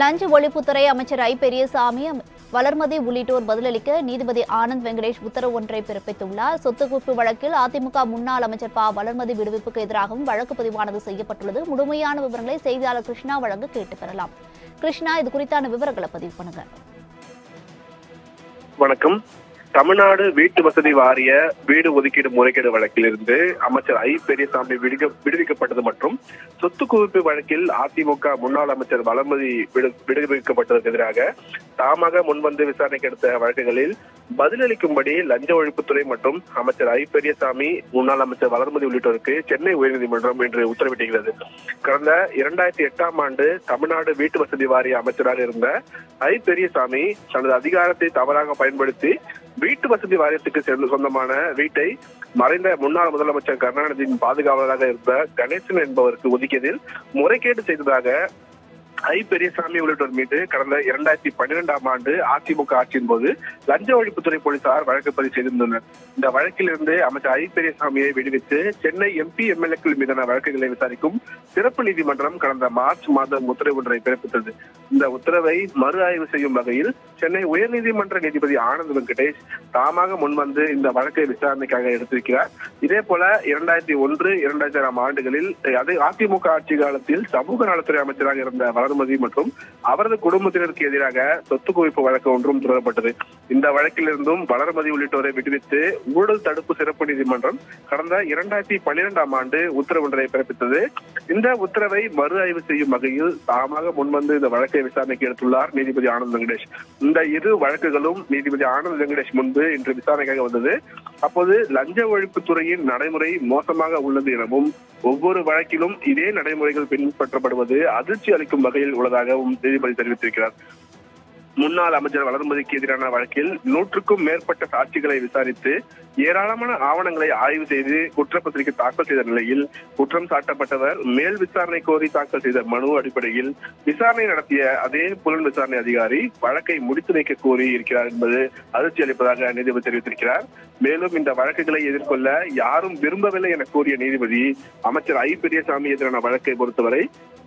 லஞ்ச ஒழிப்புத்துறை அமைச்சர் ஐ. பெரியசாமி வளர்மதி உள்ளிட்டோர் பதிலளிக்க நீதிபதி ஆனந்த் வெங்கடேஷ் உத்தரவு ஒன்றை பிறப்பித்துள்ளார். சொத்து குவிப்பு வழக்கில் அதிமுக முன்னாள் அமைச்சர் ப. வளர்மதி விடுவிப்புக்கு எதிராகவும் வழக்கு பதிவானது செய்யப்பட்டுள்ளது. முழுமையான விவரங்களை செய்தியாளர் கிருஷ்ணா வழங்க கேட்டு பெறலாம். கிருஷ்ணா இது குறித்தான விவரங்களை பதிவு பண்ணுங்க. வணக்கம். தமிழ்நாடு வீட்டு வசதி வாரிய வீடு ஒதுக்கீடு முறைகேடு வழக்கிலிருந்து அமைச்சர் ஐ. பெரியசாமி விடுவிக்கப்பட்டது மற்றும் சொத்து குவிப்பு வழக்கில் அதிமுக முன்னாள் அமைச்சர் வளர்மதி விடு- விடுவிக்கப்பட்டதற்கு எதிராக தாமாக முன்வந்து விசாரணைக்கு எடுத்த வழக்குகளில் பதிலளிக்கும்படி லஞ்ச ஒழிப்புத்துறை மற்றும் அமைச்சர் ஐ. பெரியசாமி முன்னாள் அமைச்சர் வளர்மதி உள்ளிட்டோருக்கு சென்னை உயர்நீதிமன்றம் இன்று உத்தரவிட்டிருக்கிறது. கடந்த இரண்டாயிரத்தி எட்டாம் ஆண்டு தமிழ்நாடு வீட்டு வசதி வாரிய அமைச்சராக இருந்த ஐ. பெரியசாமி தனது அதிகாரத்தை தவறாக பயன்படுத்தி வீட்டு வசதி வாரியத்துக்கு சேர்ந்து சொந்தமான வீட்டை மறைந்த முன்னாள் முதலமைச்சர் கருணாநிதியின் பாதுகாவலராக இருந்த கணேசன் என்பவருக்கு ஒதுக்கியதில் முறைகேடு செய்ததாக ஐ பெரியசாமி உள்ளிட்டோர் மீது கடந்த இரண்டாயிரத்தி பன்னிரெண்டாம் ஆண்டு அதிமுக ஆட்சியின் போது லஞ்ச ஒழிப்புத்துறை போலீசார் வழக்கு பதிவு செய்திருந்தனர். இந்த வழக்கிலிருந்து அமைச்சர் ஐ பெரியசாமியை விடுவித்து சென்னை எம்பி எம்எல்ஏக்கள் மீதான வழக்குகளை விசாரிக்கும் சிறப்பு நீதிமன்றம் கடந்த மார்ச் மாதம் உத்தரவு ஒன்றை பிறப்பித்தது. இந்த உத்தரவை மறு ஆய்வு செய்யும் வகையில் சென்னை உயர்நீதிமன்ற நீதிபதி ஆனந்த் வெங்கடேஷ் தாமாக முன்வந்து இந்த வழக்கை விசாரணைக்காக எடுத்திருக்கிறார். இதே போல இரண்டாயிரத்தி ஒன்று இரண்டாயிரத்தி ஆறாம் ஆண்டுகளில் அது அதிமுக ஆட்சி காலத்தில் சமூக நலத்துறை அமைச்சராக இருந்த வளர்மதி மற்றும் அவரது குடும்பத்தினருக்கு எதிராக சொத்து குவிப்பு வழக்கு ஒன்றும் தொடரப்பட்டது. இந்த வழக்கிலிருந்தும் வளர்மதி உள்ளிட்டோரை விடுவித்து ஊழல் தடுப்பு சிறப்பு நீதிமன்றம் கடந்த இரண்டாயிரத்தி பனிரெண்டாம் ஆண்டு உத்தரவு ஒன்றை பிறப்பித்தது. இந்த உத்தரவை மறு ஆய்வு செய்யும் வகையில் தாமாக முன்வந்து இந்த வழக்கை விசாரணைக்கு எடுத்துள்ளார் நீதிபதி ஆனந்த் வெங்கடேஷ். இந்த இரு வழக்குகளும் நீதிபதி ஆனந்த் வெங்கடேஷ் முன்பு இன்று விசாரணைக்காக வந்தது. அப்போது லஞ்ச ஒழிப்புத்துறையின் நடைமுறை மோசமாக உள்ளது எனவும் ஒவ்வொரு வழக்கிலும் இதே நடைமுறைகள் பின்பற்றப்படுவது அதிர்ச்சி அளிக்கும் வகையில் உள்ளதாகவும் நீதிபதி தெரிவித்திருக்கிறார். முன்னாள் அமைச்சர் வளர்மதிக்கு எதிரான வழக்கில் நூற்றுக்கும் மேற்பட்ட சாட்சிகளை விசாரித்து ஏராளமான ஆவணங்களை ஆய்வு செய்து குற்றப்பத்திரிகை தாக்கல் செய்த நிலையில் குற்றம் சாட்டப்பட்டவர் மேல் விசாரணை கோரி தாக்கல் செய்த மனு அடிப்படையில் விசாரணை நடத்திய அதே புலன் விசாரணை அதிகாரி வழக்கை முடித்து வைக்க கோரி இருக்கிறார் என்பது அதிர்ச்சி அளிப்பதாக நீதிபதி தெரிவித்திருக்கிறார். மேலும் இந்த வழக்குகளை எதிர்கொள்ள யாரும் விரும்பவில்லை என கூறிய நீதிபதி அமைச்சர் ஐ. பெரியசாமி எதிரான வழக்கை பொறுத்தவரை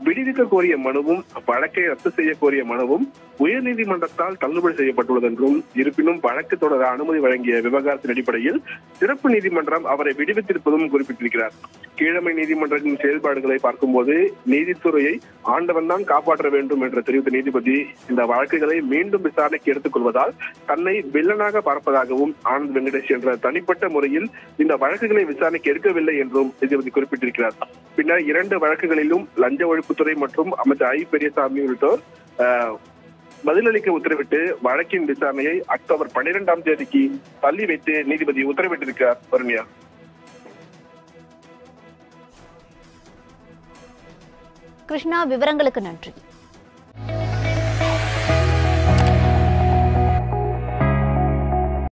விடுவிக்க கோரிய மனுவும் வழக்கை ரத்து செய்ய கோரிய மனுவும் நீதிமன்றத்தால் தள்ளுபடி செய்யப்பட்டுள்ளது என்றும் இருப்பினும் வழக்கு தொடர அனுமதி வழங்கிய விவகாரத்தின் அடிப்படையில் சிறப்பு நீதிமன்றம் அவரை விடுவித்திருப்பதும் குறிப்பிட்டிருக்கிறார். கீழமை நீதிமன்றத்தின் செயல்பாடுகளை பார்க்கும்போது நீதித்துறையை ஆண்டவன் தான் காப்பாற்ற வேண்டும் என்று தெரிவித்த நீதிபதி இந்த வழக்குகளை மீண்டும் விசாரணைக்கு எடுத்துக் கொள்வதால் தன்னை வில்லனாக பார்ப்பதாகவும் ஆனந்த் வெங்கடேஷ் என்ற தனிப்பட்ட முறையில் இந்த வழக்குகளை விசாரணைக்கு எடுக்கவில்லை என்றும் நீதிபதி குறிப்பிட்டிருக்கிறார். பின்னர் இரண்டு வழக்குகளிலும் லஞ்ச ஒழிப்புத்துறை மற்றும் அமைச்சர் ஐ பெரியசாமி உள்ளிட்டோர் பதிலளிக்க உத்தரவிட்டு வழக்கின் விசாரணையை அக்டோபர் பன்னிரெண்டாம் தேதிக்கு தள்ளி வைத்து நீதிபதி உத்தரவிட்டிருக்கிறார். வருண்யா. கிருஷ்ணா விவரங்களுக்கு நன்றி.